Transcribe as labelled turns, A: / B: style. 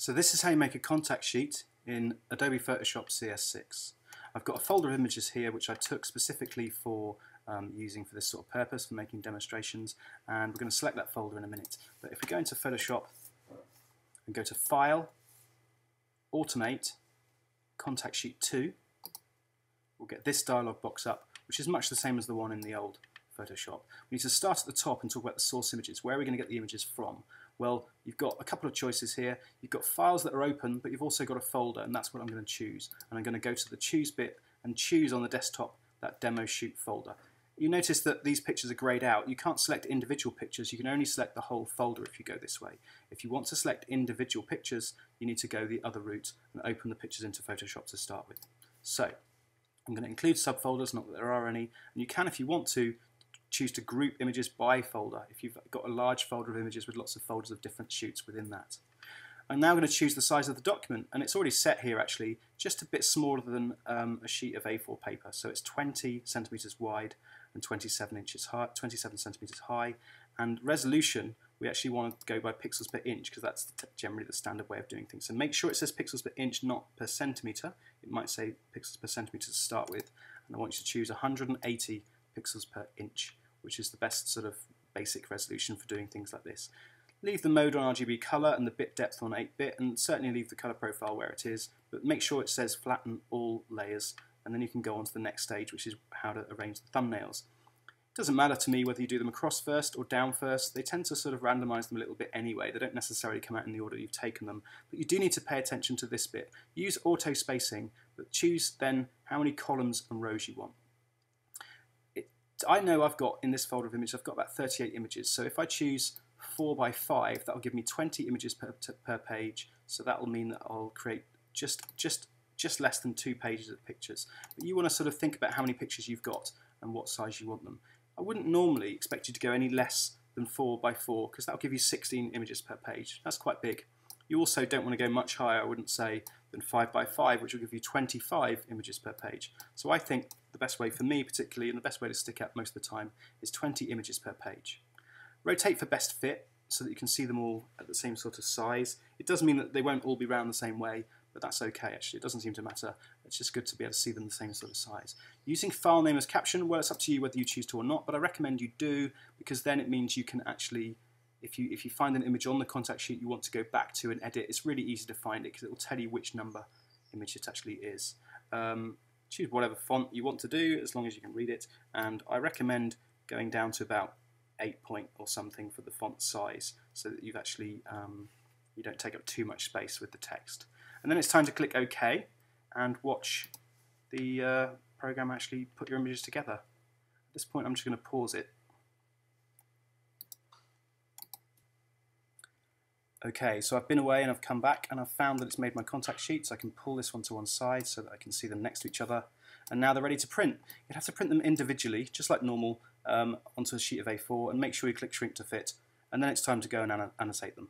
A: So this is how you make a contact sheet in Adobe Photoshop CS6. I've got a folder of images here which I took specifically for um, using for this sort of purpose, for making demonstrations, and we're going to select that folder in a minute. But if we go into Photoshop and go to File, Automate, Contact Sheet 2, we'll get this dialog box up, which is much the same as the one in the old Photoshop. We need to start at the top and talk about the source images. Where are we going to get the images from? Well, you've got a couple of choices here. You've got files that are open, but you've also got a folder, and that's what I'm going to choose. And I'm going to go to the choose bit and choose on the desktop that demo shoot folder. You notice that these pictures are grayed out. You can't select individual pictures. You can only select the whole folder if you go this way. If you want to select individual pictures, you need to go the other route and open the pictures into Photoshop to start with. So I'm going to include subfolders, not that there are any, and you can, if you want to, choose to group images by folder if you've got a large folder of images with lots of folders of different shoots within that. I'm now going to choose the size of the document and it's already set here actually just a bit smaller than um, a sheet of A4 paper. So it's 20 centimeters wide and 27 inches high 27 centimeters high. And resolution we actually want to go by pixels per inch because that's generally the standard way of doing things. So make sure it says pixels per inch not per centimeter. It might say pixels per centimeter to start with and I want you to choose 180 pixels per inch which is the best sort of basic resolution for doing things like this. Leave the mode on RGB color and the bit depth on 8-bit and certainly leave the color profile where it is, but make sure it says flatten all layers and then you can go on to the next stage which is how to arrange the thumbnails. It doesn't matter to me whether you do them across first or down first, they tend to sort of randomize them a little bit anyway, they don't necessarily come out in the order you've taken them, but you do need to pay attention to this bit. Use auto spacing, but choose then how many columns and rows you want. I know I've got in this folder of images, I've got about 38 images. So if I choose 4 by 5, that'll give me 20 images per, per page. So that will mean that I'll create just, just, just less than two pages of pictures. But you want to sort of think about how many pictures you've got and what size you want them. I wouldn't normally expect you to go any less than 4 by 4 because that'll give you 16 images per page. That's quite big. You also don't want to go much higher, I wouldn't say, than 5 by 5 which will give you 25 images per page. So I think the best way for me particularly, and the best way to stick out most of the time, is 20 images per page. Rotate for best fit, so that you can see them all at the same sort of size. It does mean that they won't all be round the same way, but that's okay actually, it doesn't seem to matter. It's just good to be able to see them the same sort of size. Using file name as caption, well it's up to you whether you choose to or not, but I recommend you do, because then it means you can actually if you, if you find an image on the contact sheet you want to go back to and edit, it's really easy to find it because it will tell you which number image it actually is. Um, choose whatever font you want to do as long as you can read it and I recommend going down to about 8 point or something for the font size so that you've actually um, you don't take up too much space with the text. And then it's time to click OK and watch the uh, program actually put your images together. At this point I'm just going to pause it Okay, so I've been away and I've come back and I've found that it's made my contact sheet, so I can pull this one to one side so that I can see them next to each other. And now they're ready to print. You'd have to print them individually, just like normal, um, onto a sheet of A4 and make sure you click shrink to fit. And then it's time to go and annotate them.